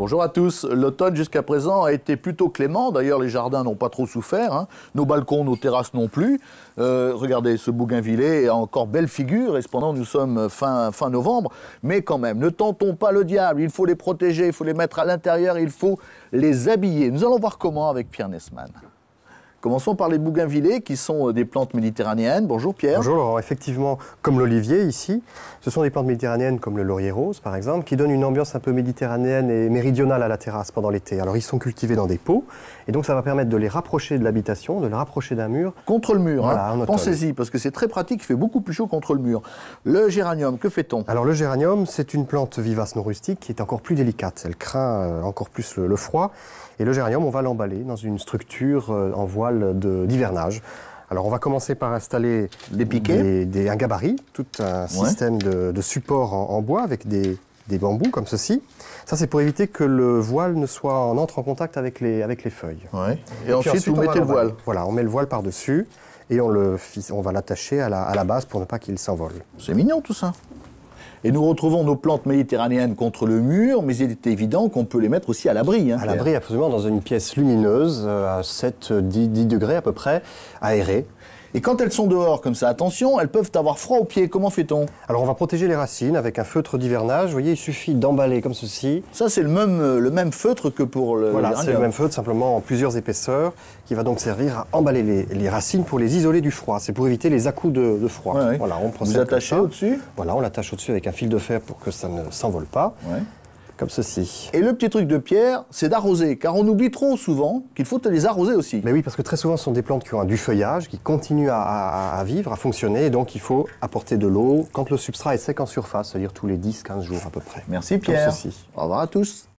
Bonjour à tous. L'automne jusqu'à présent a été plutôt clément. D'ailleurs, les jardins n'ont pas trop souffert. hein. Nos balcons, nos terrasses non plus. Euh, regardez, ce bougainvillet a encore belle figure. Et cependant, nous sommes fin, fin novembre. Mais quand même, ne tentons pas le diable. Il faut les protéger, il faut les mettre à l'intérieur, il faut les habiller. Nous allons voir comment avec Pierre Nesman. Commençons par les bougainvillets qui sont euh, des plantes méditerranéennes. Bonjour Pierre. Bonjour Laurent, effectivement, comme l'olivier ici, ce sont des plantes méditerranéennes comme le laurier rose par exemple, qui donnent une ambiance un peu méditerranéenne et méridionale à la terrasse pendant l'été. Alors ils sont cultivés dans des pots, et donc ça va permettre de les rapprocher de l'habitation, de les rapprocher d'un mur. Contre le mur, Voilà, hein. en automne. pensez-y, parce que c'est très pratique, il fait beaucoup plus chaud contre le mur. Le géranium, que fait-on? Alors le géranium, c'est une plante vivace non rustique qui est encore plus délicate. Elle craint euh, encore plus le, le froid. Et le géranium, on va l'emballer dans une structure euh, en voile de- d'hivernage. Alors on va commencer par installer Des piquets des- des- un gabarit, tout un système de, de support en, en bois avec des, des bambous comme ceci. Ça c'est pour éviter que le voile ne soit en entre en contact avec les, avec les feuilles. Ouais. Et, Et ensuite, puis vous mettez le voile. Voilà, on met le voile par-dessus et on, le, on va l'attacher à la, à la base pour ne pas qu'il s'envole. C'est mignon tout ça. Et nous retrouvons nos plantes méditerranéennes contre le mur, mais il est évident qu'on peut les mettre aussi à l'abri. hein, À l'abri, absolument, dans une pièce lumineuse, euh, à 7, 10, 10 degrés à peu près, aérée. Et quand elles sont dehors comme ça, attention, elles peuvent avoir froid aux pieds. Comment fait-on? Alors on va protéger les racines avec un feutre d'hivernage. Vous voyez, il suffit d'emballer comme ceci. Ça, c'est le même, euh, le même feutre que pour le Voilà, c'est le même feutre, simplement en plusieurs épaisseurs, qui va donc servir à emballer les, les racines pour les isoler du froid. C'est pour éviter les à-coups de, de froid. Ouais, ouais. Voilà, on Vous attachez au-dessus? Voilà, on l'attache au-dessus avec un fil de fer pour que ça ne s'envole pas, Ouais. Comme ceci. Et le petit truc de Pierre, c'est d'arroser, car on oublie trop souvent qu'il faut les arroser aussi. Mais oui, parce que très souvent, ce sont des plantes qui ont du feuillage, qui continuent à, à- à vivre, à fonctionner, et donc il faut apporter de l'eau quand le substrat est sec en surface, c'est-à-dire tous les 10-15 jours à peu près. Merci Pierre. ceci. Au revoir à tous.